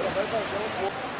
Agora vai vazar um pouco.